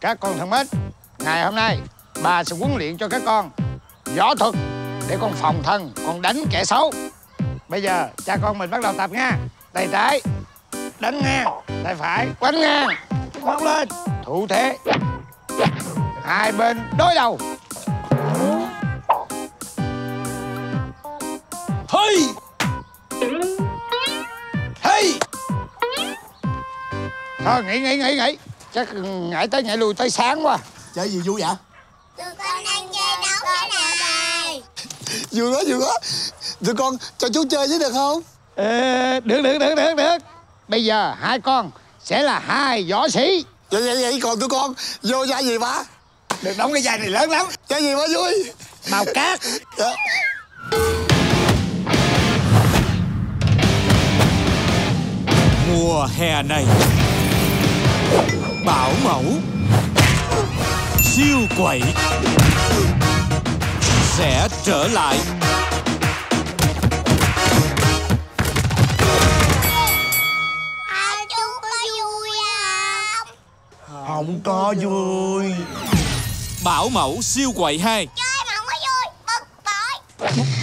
Các con thân mến. Ngày hôm nay, Bà sẽ huấn luyện cho các con Võ thuật Để con phòng thân, Con đánh kẻ xấu. Bây giờ, cha con mình bắt đầu tập nha. Tay trái, Đánh ngang, Tay phải, Quánh ngang. Móc lên, Thủ thế. Hai bên đối đầu. Hey! Hey! Thôi, nghỉ nghỉ nghỉ nghỉ. Chắc nhảy tới nhảy lui tới sáng quá. Chơi gì vui vậy? Tụi con đang chơi đấu cái này Vui quá vui quá. Tụi con cho chú chơi với được không? Ờ, được được được được được. Bây giờ hai con sẽ là hai võ sĩ. Vậy vậy vậy còn tụi con vô vai gì ba Được đóng cái vai này lớn lắm. Chơi gì mà vui? Màu cát. Dạ. Mùa hè này Bảo mẫu. Siêu quậy Sẽ trở lại. À chú có vui không? Không có vui. Bảo mẫu siêu quậy 2 Chơi mà không có vui Bực bội